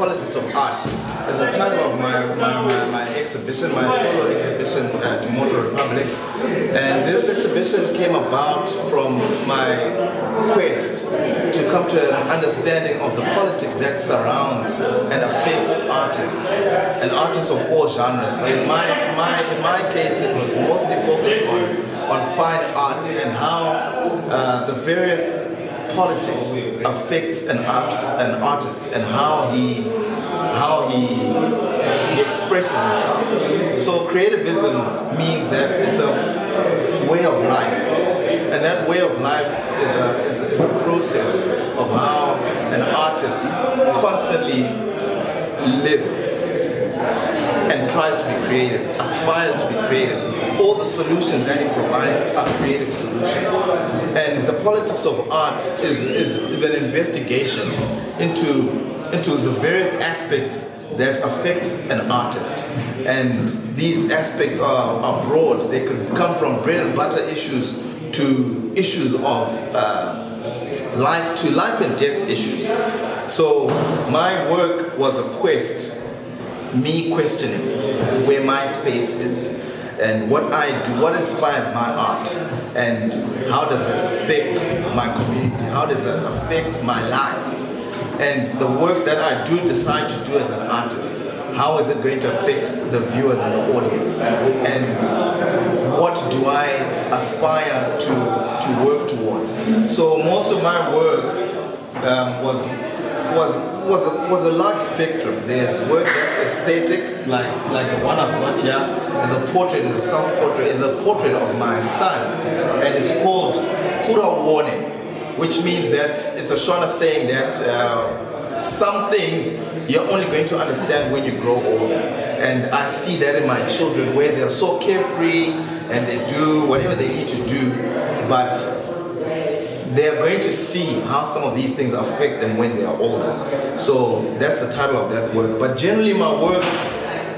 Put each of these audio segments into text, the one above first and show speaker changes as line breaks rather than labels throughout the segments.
Politics of Art is the title of my, my, my, my exhibition, my solo exhibition at Moto Republik. And this exhibition came about from my quest to come to an understanding of the politics that surrounds and affects artists and artists of all genres. But in my, in my, in my case, it was mostly focused on, on fine art and how uh, the various politics affects an art an artist and how he how he he expresses himself. So creativism means that it's a way of life, and that way of life is a is a, is a process of how an artist constantly lives and tries to be creative, aspires to be creative. All the solutions that it provides are creative solutions. And the politics of art is, is, is an investigation into, into the various aspects that affect an artist. And these aspects are, are broad. They could come from bread and butter issues to issues of uh, life to life and death issues. So my work was a quest me questioning where my space is and what I do, what inspires my art, and how does it affect my community, how does it affect my life, and the work that I do decide to do as an artist, how is it going to affect the viewers and the audience, and what do I aspire to, to work towards. So most of my work um, was was was a, was a large spectrum. There's work that's aesthetic, like like the one I've got here. Is a portrait, is a self-portrait, is a portrait of my son, and it's called Kura Warning, which means that it's a Shona saying that uh, some things you're only going to understand when you grow older. And I see that in my children where they're so carefree and they do whatever they need to do, but they're going to see how some of these things affect them when they are older. So that's the title of that work. But generally, my work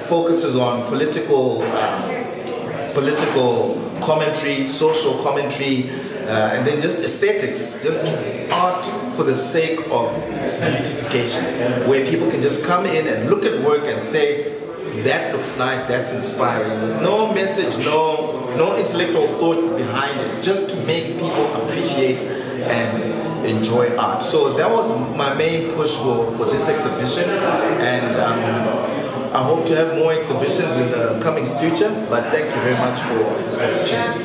focuses on political, um, political commentary, social commentary, uh, and then just aesthetics, just art for the sake of beautification, where people can just come in and look at work and say, that looks nice, that's inspiring. No message, no, no intellectual thought behind it, just to make people appreciate and enjoy art. So that was my main push for, for this exhibition and um, I hope to have more exhibitions in the coming future, but thank you very much for this opportunity.